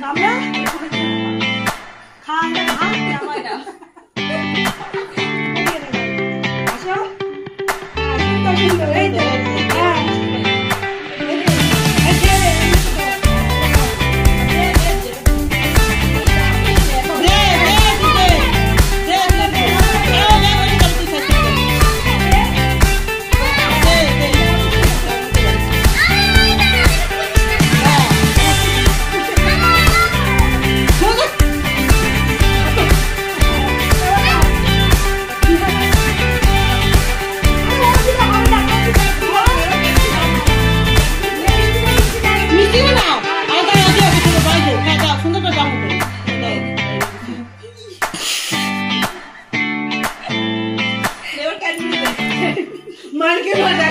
남면? 가야, 가야, 가야. मार के मारा